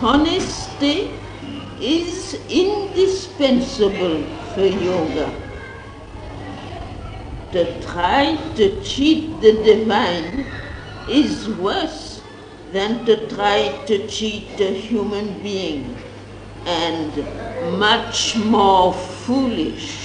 Honesty is indispensable for yoga. To try to cheat the divine is worse than to try to cheat a human being and much more foolish.